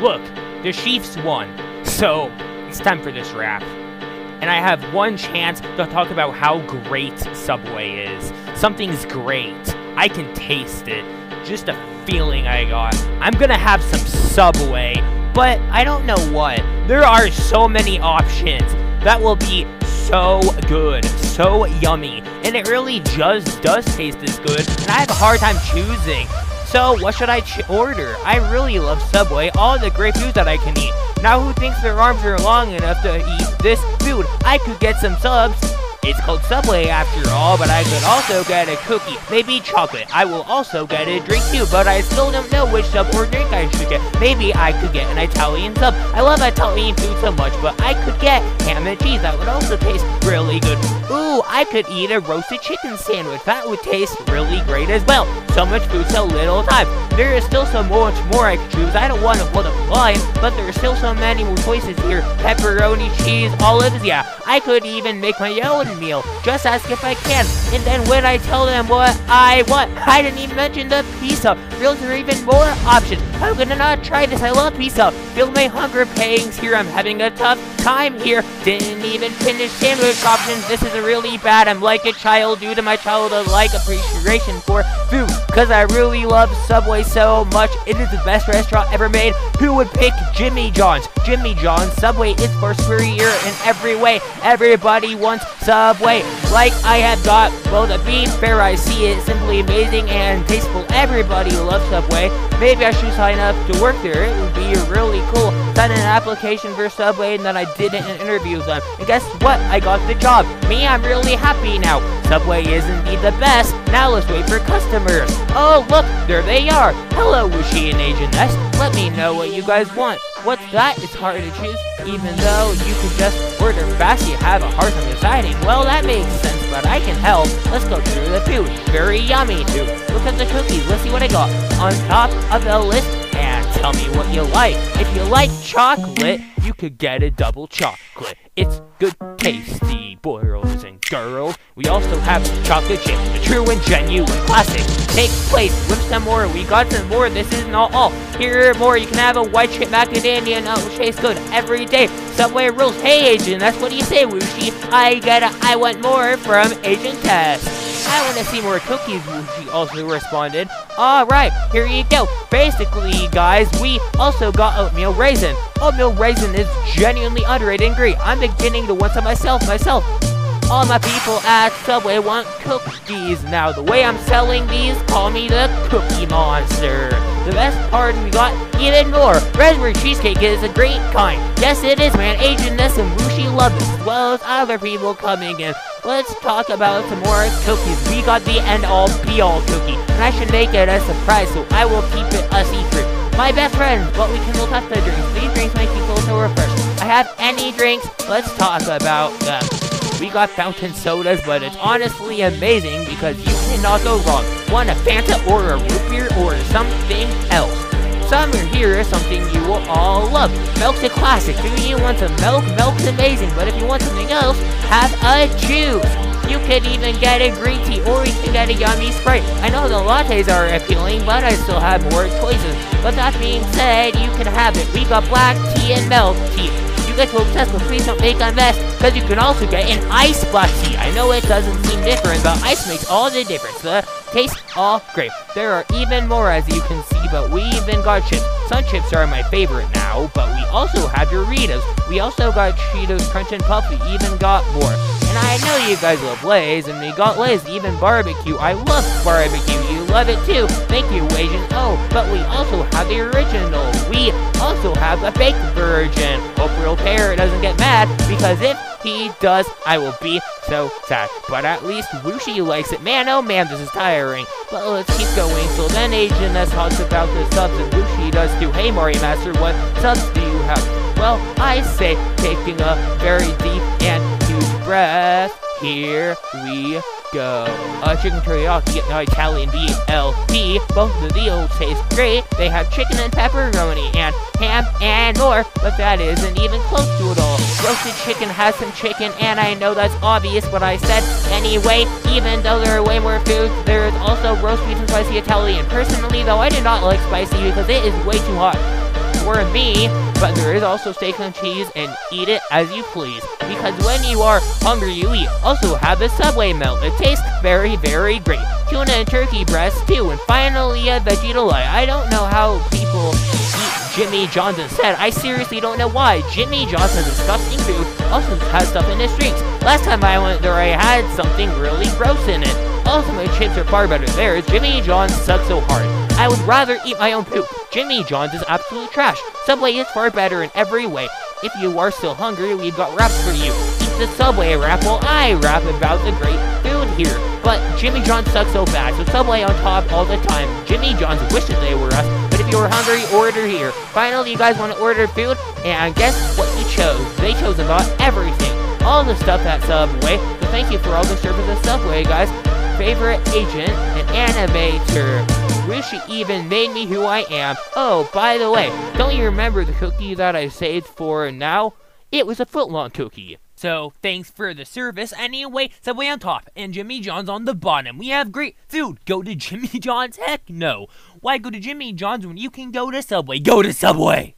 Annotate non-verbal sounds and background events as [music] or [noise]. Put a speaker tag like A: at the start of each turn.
A: Look, the Chiefs won, so it's time for this wrap. And I have one chance to talk about how great Subway is. Something's great. I can taste it. Just a feeling I got. I'm gonna have some Subway, but I don't know what. There are so many options that will be so good, so yummy, and it really just does taste as good, and I have a hard time choosing. So, what should I order? I really love Subway, all the great foods that I can eat. Now, who thinks their arms are long enough to eat this food? I could get some subs. It's called Subway after all, but I could also get a cookie, maybe chocolate. I will also get a drink too, but I still don't know which sub or drink I should get. Maybe I could get an Italian sub. I love Italian food so much, but I could get ham and cheese. That would also taste really good. Ooh, I could eat a roasted chicken sandwich. That would taste really great as well. So much food, so little time. There is still so much more I could choose. I don't want to put a line, but there are still so many more choices here. Pepperoni, cheese, olives, yeah. I could even make my own meal. Just ask if I can. And then when I tell them what I want, I didn't even mention the pizza. Reels are even more options. I'm gonna not try this. I love pizza. Feel my hunger pangs here. I'm having a tough time here. Didn't even finish sandwich options. This is really bad. I'm like a child due to my childlike appreciation for food. Cause I really love Subway so much. It is the best restaurant ever made. Who would pick Jimmy John's? Jimmy John's Subway is for superior in every way. Everybody wants Subway. Like I have got, well, the beef fair I see it simply amazing and tasteful. Everybody loves Subway. Maybe I should sign up to work there. It would be really cool. Sign an application for Subway and then I did an interview with them. And guess what? I got the job. Me, I'm really happy now. Subway is indeed the best. Now let's wait for customers. Oh, look, there they are. Hello, Whooshy and Agent S. Let me know what you guys want. What's that? It's hard to choose, even though you could just order fast. You have a hard time deciding. Well, that makes sense, but I can help. Let's go through the food. Very yummy, too. Look at the cookies. Let's see what I got. On top of the list, and tell me what you like. If you like chocolate, you could get a double chocolate. It's good, tasty, girls. We also have chocolate chip, the true and genuine classic. Take place with some more. We got some more. This is not all. Here more. You can have a white chip macadamia and it will taste good every day. Subway rules. Hey, agent, that's what you say, Whooshy. I got a I want more from Agent Test. I want to see more cookies, Whooshy also responded. Alright, here you go. Basically, guys, we also got oatmeal raisin. Oatmeal raisin is genuinely underrated and great. I'm beginning to want some myself, myself. All my people at Subway want cookies. Now, the way I'm selling these, call me the Cookie Monster. The best part, we got even more. Raspberry cheesecake is a great kind. Yes, it is, man. Agent Ness and Whooshy love it, as well as other people coming in. Let's talk about some more cookies. We got the end-all, be-all cookie, and I should make it a surprise, so I will keep it a secret. My best friend, but we can look up the drinks. These drinks make people so refreshed. I have any drinks. Let's talk about them. We got fountain sodas, but it's honestly amazing because you cannot go wrong. Want a Fanta or a root beer or something else. Summer here is something you will all love. Milk's a classic. Do you want some milk? Milk's amazing, but if you want something else, have a juice. You could even get a green tea or you can get a yummy Sprite. I know the lattes are appealing, but I still have more choices. But that being said, you can have it. We got black tea and milk tea obsess, but please don't make a mess, because you can also get an ice tea. I know it doesn't seem different, but ice makes all the difference. The taste all great. There are even more as you can see, but we even got chips. Some chips are my favorite now, but we also have Doritos. We also got Cheetos Crunch and Puff, we even got more. And I know you guys love Lay's, and we got Lay's, even barbecue. I love barbecue, you love it too. Thank you, Agent Oh, But we also have the original. We also have the fake version. Hope Real Pear doesn't get mad, because if he does, I will be so sad. But at least Whooshy likes it. Man, oh man, this is tiring. But let's keep going. So then Agent S talks about the subs, and Whooshy does too. Hey, Mario Master, what subs do you have? Well, I say, taking a very deep and breath, here we go. Uh, chicken teriyaki, uh, Italian BLT. Both of the deals taste great. They have chicken and pepperoni and ham and more, but that isn't even close to it all. Roasted chicken has some chicken, and I know that's obvious what I said. Anyway, even though there are way more foods, there is also roast beef and spicy Italian. Personally, though, I do not like spicy because it is way too hot. for me, but there is also steak and cheese, and eat it as you please. Because when you are hungry, you eat. Also have the Subway melt. It tastes very, very great. Tuna and turkey breast too, and finally a veggie delight. I don't know how people eat Jimmy John's instead. I seriously don't know why. Jimmy John's has disgusting food, also has stuff in his drinks. Last time I went there, I had something really gross in it. Also, my chips are far better there. Jimmy John's sucks so hard. I would rather eat my own poop. Jimmy John's is absolute trash. Subway is far better in every way. If you are still hungry, we've got wraps for you. Eat the Subway wrap while I rap about the great food here. But Jimmy John's sucks so bad, so Subway on top all the time. Jimmy John's wishes they were us, but if you were hungry, order here. Finally, you guys want to order food? And guess what you chose? They chose about everything. All the stuff at Subway, so thank you for all the service at Subway, guys favorite agent, animator. Wish even made me who I am. Oh, by the way, don't you remember the cookie that I saved for now? It was a footlong cookie. So, thanks for the service. Anyway, Subway on top and Jimmy John's on the bottom. We have great food. Go to [laughs] Jimmy John's? Heck no. Why go to Jimmy John's when you can go to Subway? Go to Subway!